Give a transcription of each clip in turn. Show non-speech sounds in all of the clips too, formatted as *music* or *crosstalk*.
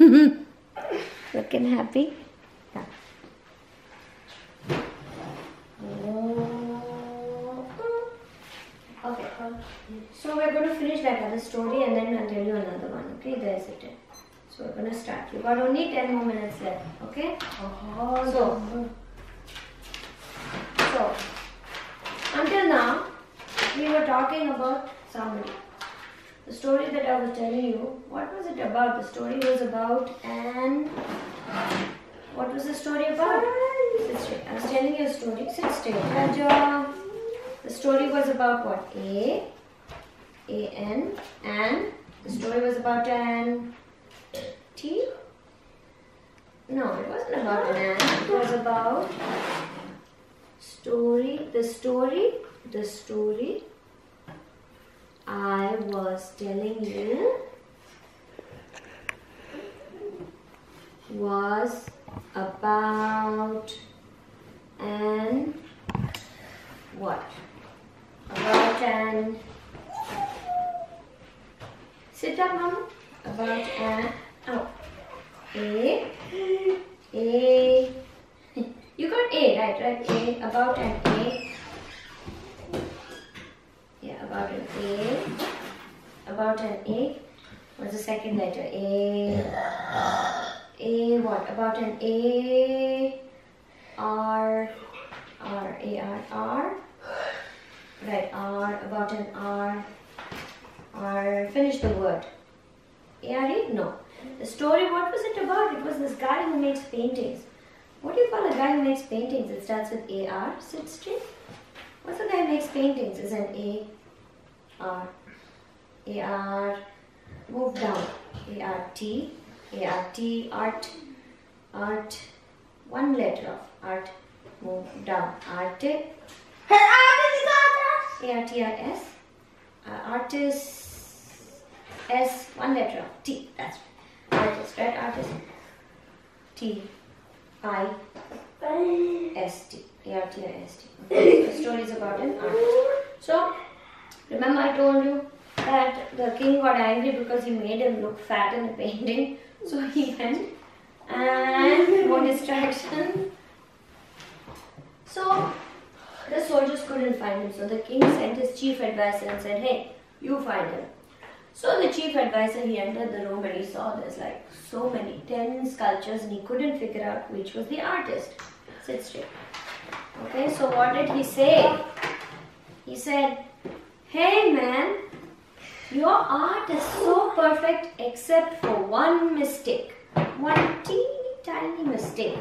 *laughs* Looking happy? Yeah. Okay, um, so we're going to finish that other story and then I'll tell you another one. Okay, there's it. So we're going to start. You got only 10 more minutes left. Okay? Uh-huh. So, so until now, we were talking about somebody. The story that I was telling you, what was it about? The story was about an. What was the story about? I was telling you a story. Sit straight. Uh, Raja. The story was about what? A. A N. And. The story was about an. T. No, it wasn't about an. It was about story. The story. The story I was telling you was about an what? About an sit up, mama. About an oh a a *laughs* you got a right right a about an a yeah, about an A. About an A. What's the second letter? A. A what? About an A. R. R. A R R. Right, R. About an R. R. Finish the word. A R E? No. The story, what was it about? It was this guy who makes paintings. What do you call a guy who makes paintings? It starts with A R. Sit straight. The guy makes paintings? Is an A R. A R move down. A R T A R T art art. One letter of art move down. Art Her artist is artist. A R T R S. Uh, artist S one letter of T. That's artist right artist T. I S T A R T I S T okay. the story is about an artist so Remember I told you that the king got angry because he made him look fat in the painting. *laughs* So he went and more distraction. So the soldiers couldn't find him. So the king sent his chief advisor and said, hey, you find him. So the chief advisor, he entered the room and he saw there's like so many, 10 sculptures and he couldn't figure out which was the artist. Sit straight. Okay, so what did he say? He said, Hey man, your art is so perfect except for one mistake. One teeny tiny mistake.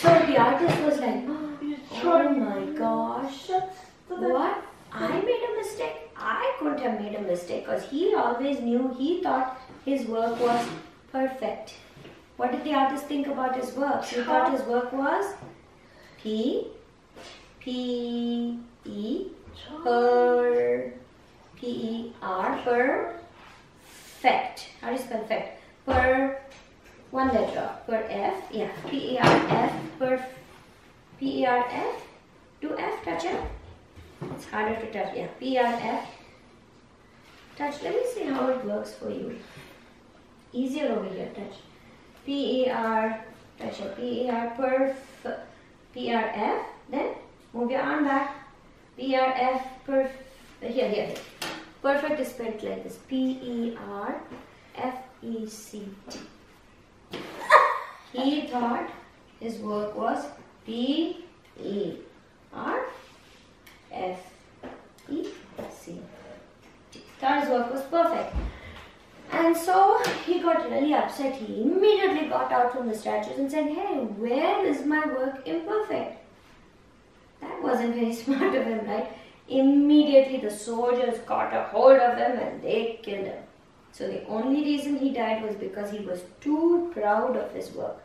So the artist was like, *gasps* oh my gosh, what? I made a mistake? I couldn't have made a mistake because he always knew, he thought his work was perfect. What did the artist think about his work? He thought his work was P, P, E, per P E R perfect. How do you spell perfect? Per one letter per F. Yeah. P E R F per P E R F. Do F touch it? It's harder to touch. Yeah. P E R F. Touch. Let me see how it works for you. Easier over here. Touch. P E R. Touch it. P E R perf. P R F. Then move your arm back. PRF perf here here here. Perfect is spelled like this. P E R F E C T. He thought his work was P E R F E C T. Thought his work was perfect. And so he got really upset. He immediately got out from the statues and said, Hey, where is my work imperfect? Wasn't very *laughs* smart of him, right? Immediately the soldiers got a hold of him and they killed him. So the only reason he died was because he was too proud of his work.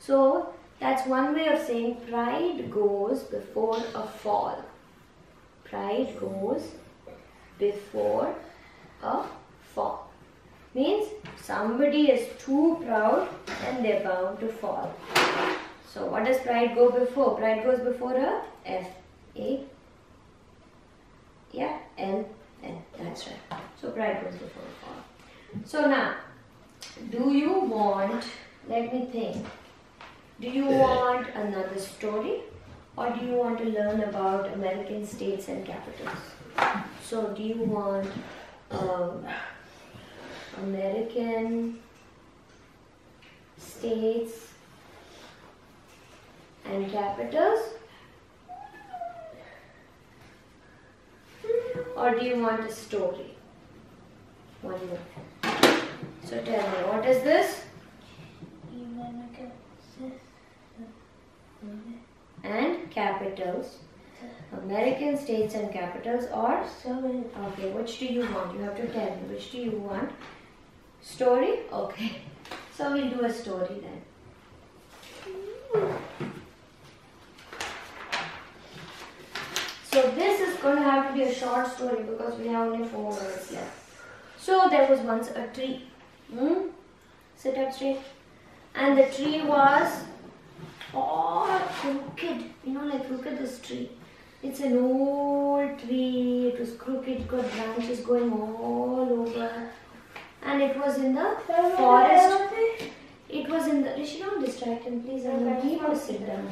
So that's one way of saying pride goes before a fall. Pride goes before a fall. Means somebody is too proud and they're bound to fall. So what does pride go before? Pride goes before a F A yeah L N. That's right. So pride goes before fall. So now do you want, let me think, do you want another story or do you want to learn about American states and capitals? So, do you want um, American states and capitals? Or do you want a story? One more. So tell me, what is this? And capitals. American states and capitals or okay, which do you want? You have to tell me which do you want? Story? Okay. So we'll do a story then. So this is going to have to be a short story because we have only four minutes left. So there was once a tree. Hmm? Sit up straight. And the tree was all crooked. You know, like look at this tree. It's an old tree. It was crooked. Got branches going all over. And it was in the forest. It was in the. Rishi, don't distract him, please. I'm going to sit down.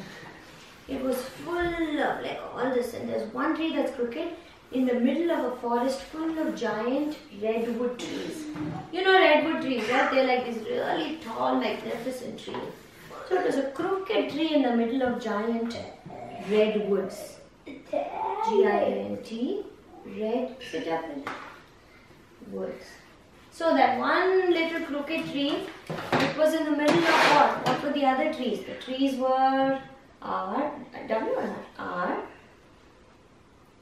It was full of like all this, and there's one tree that's crooked in the middle of a forest full of giant redwood trees. You know redwood trees, right? They're like these really tall, magnificent trees. So it was a crooked tree in the middle of giant redwoods. G-I-N-T, red, sit up woods. So that one little crooked tree, it was in the middle of what? What were the other trees? The trees were R, W not? R,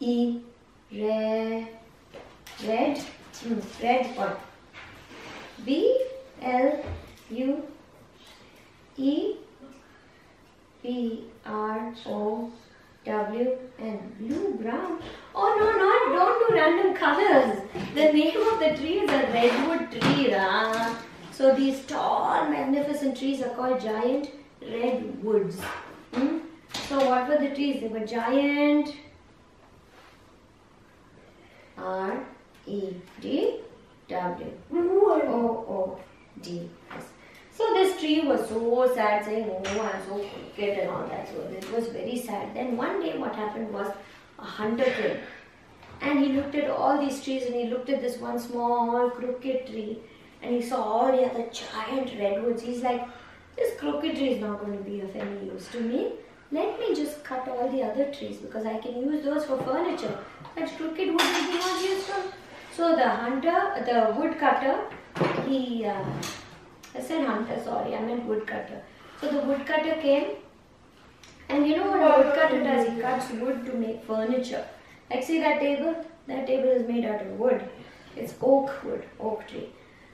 E, red, red, red what? B, L, U, E, P, R, O, W, and blue, brown. Oh no, not, don't do random colors. The name of the tree is a redwood tree. Ra. So these tall, magnificent trees are called giant redwoods. So what were the trees? They were giant. R E D W O O D S. So this tree was so sad, saying, "Oh, I'm so crooked and all that." So it was very sad. Then one day, what happened was a hunter came, and he looked at all these trees, and he looked at this one small crooked tree, and he saw all the other giant redwoods. He's like, "This crooked tree is not going to be of any use to me." Let me just cut all the other trees because I can use those for furniture. That crooked wood be not useful. So the hunter, the woodcutter, he, uh, I said hunter, sorry, I meant woodcutter. So the woodcutter came and you know what a woodcutter does? He cuts wood to make furniture. Like see that table? That table is made out of wood. It's oak wood, oak tree.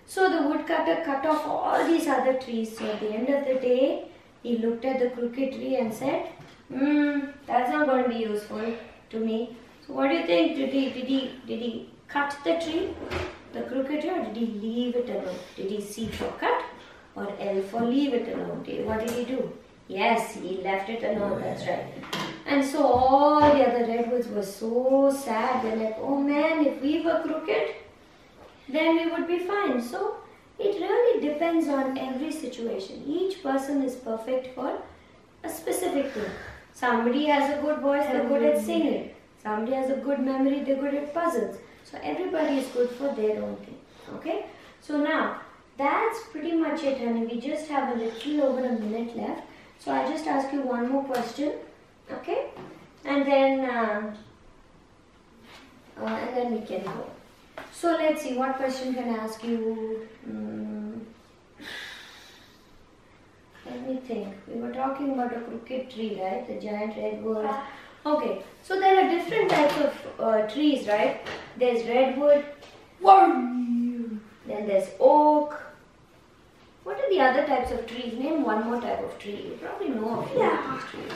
So the woodcutter cut off all these other trees. So at the end of the day, he looked at the crooked tree and said, Hmm, that's not going to be useful to me. So what do you think? Did he, did he, did he cut the tree, the crooked tree, or did he leave it alone? Did he C for cut or L for leave it alone? What did he do? Yes, he left it alone, that's right. And so all the other redwoods were so sad. They're like, oh man, if we were crooked, then we would be fine. So it really depends on every situation. Each person is perfect for a specific thing. Somebody has a good voice, they're good at singing. Somebody has a good memory, they're good at puzzles. So everybody is good for their own thing. Okay? So now, that's pretty much it, honey. We just have a little over a minute left. So I'll just ask you one more question. Okay? And then, uh, uh, and then we can go. So let's see, what question can I ask you? Mm. Let me think. We were talking about a crooked tree, right? The giant redwood. Okay, so there are different types of uh, trees, right? There's redwood. Then there's oak. What are the other types of trees? Name one more type of tree. You probably know of these trees.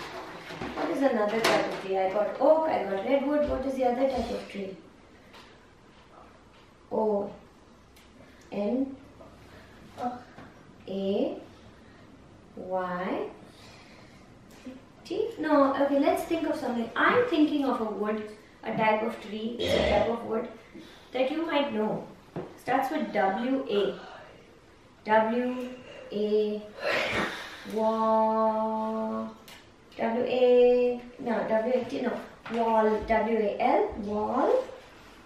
What is another type of tree? I got oak, I got redwood. What is the other type of tree? O N A Y T. No, okay, let's think of something. I'm thinking of a wood, a type of tree, a type of wood that you might know. Starts with W A. W A wall W A no W A T no wall W A L wall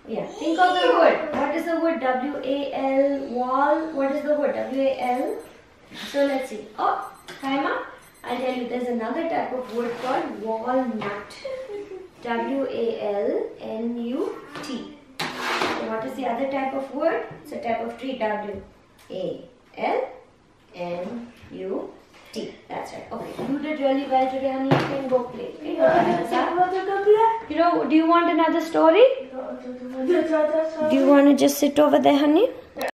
yeah think of the word what is the word W A L wall what is the word W A L so let's see oh time up I'll tell you there's another type of word called walnut W A L N U T so what is the other type of word it's a type of tree W A L N U T. That's right. Okay, you did really well today, honey. You can go play. Okay, go play with that. You know, do you want another story? Do you want to just sit over there, honey?